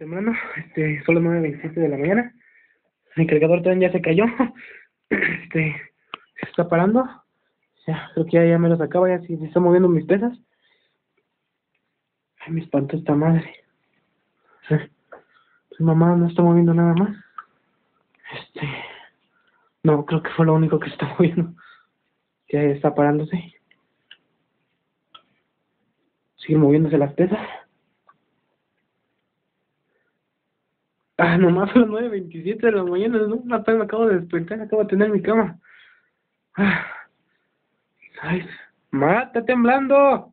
temprano, este, son las 9.27 de la mañana. Mi cargador también ya se cayó. Este, se está parando. Ya, creo que ya, ya me lo sacaba, ya si se está moviendo mis pesas. Ay, me espantó esta madre. Pues mamá no está moviendo nada más. Este, no, creo que fue lo único que se está moviendo. Ya está parándose. Sigue moviéndose las pesas. Ah, nomás a las 9.27 de la mañana, no, apenas me acabo de despertar, acabo de tener mi cama. Ah. Ay, ¡Mata temblando!